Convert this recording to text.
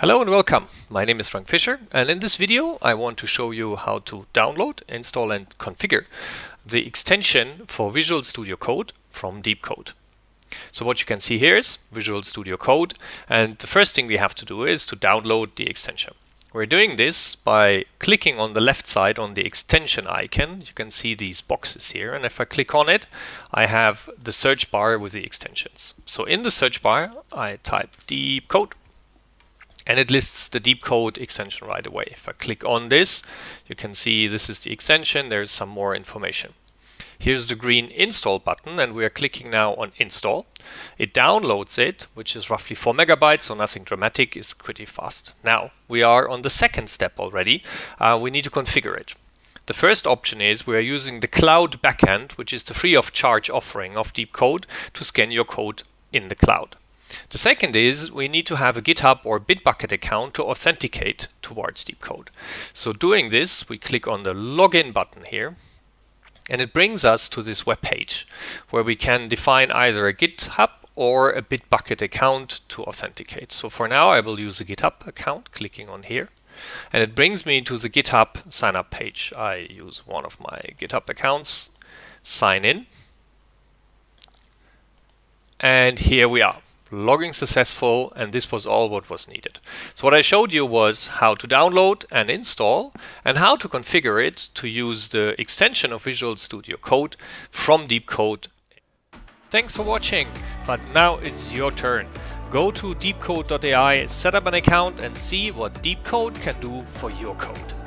Hello and welcome. My name is Frank Fischer and in this video I want to show you how to download, install and configure the extension for Visual Studio Code from Deepcode. So what you can see here is Visual Studio Code and the first thing we have to do is to download the extension. We're doing this by clicking on the left side on the extension icon. You can see these boxes here and if I click on it I have the search bar with the extensions. So in the search bar I type Deepcode and it lists the Deepcode extension right away. If I click on this, you can see this is the extension, there's some more information. Here's the green install button and we are clicking now on install. It downloads it, which is roughly 4 megabytes, so nothing dramatic, it's pretty fast. Now, we are on the second step already. Uh, we need to configure it. The first option is we are using the cloud backend, which is the free of charge offering of Deepcode to scan your code in the cloud. The second is we need to have a GitHub or Bitbucket account to authenticate towards Deepcode. So doing this, we click on the login button here and it brings us to this web page where we can define either a GitHub or a Bitbucket account to authenticate. So for now I will use a GitHub account, clicking on here. And it brings me to the GitHub sign up page. I use one of my GitHub accounts, sign in. And here we are logging successful, and this was all what was needed. So what I showed you was how to download and install, and how to configure it to use the extension of Visual Studio Code from Deepcode. Thanks for watching, but now it's your turn. Go to deepcode.ai, set up an account and see what Deepcode can do for your code.